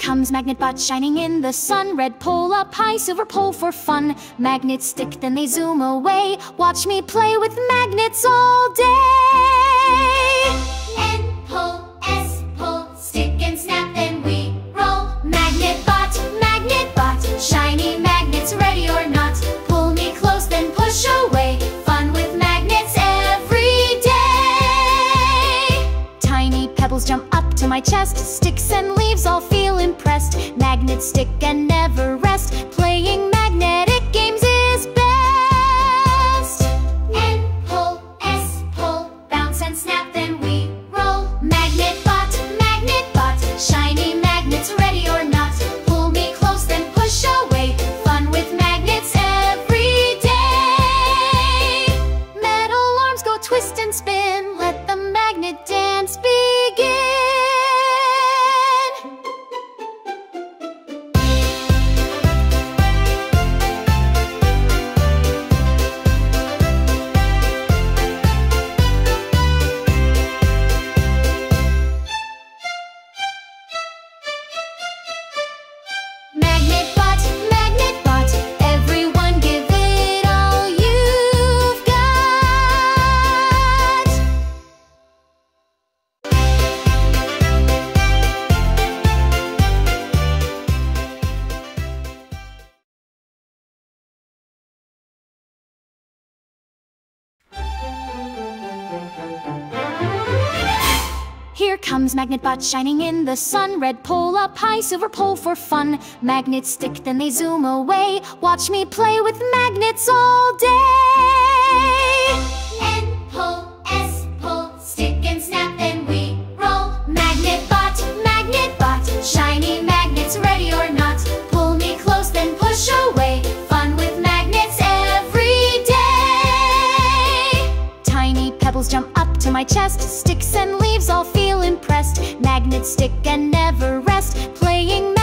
comes Magnetbot shining in the sun. Red pole up high, silver pole for fun. Magnets stick, then they zoom away. Watch me play with magnets all day. Pebbles jump up to my chest. Sticks and leaves all feel impressed. Magnets stick and never rest. Playing magnetic games is best. N pull, S pull, Bounce and snap, then we roll. Magnetbot, Magnetbot, shiny magnets ready or not. Pull me close, then push away. Fun with magnets every day. Metal arms go twist and spin. Here comes magnet Magnetbot shining in the sun. Red pole up high, silver pole for fun. Magnets stick, then they zoom away. Watch me play with magnets all day. My chest. Sticks and leaves all feel impressed. Magnets stick and never rest. Playing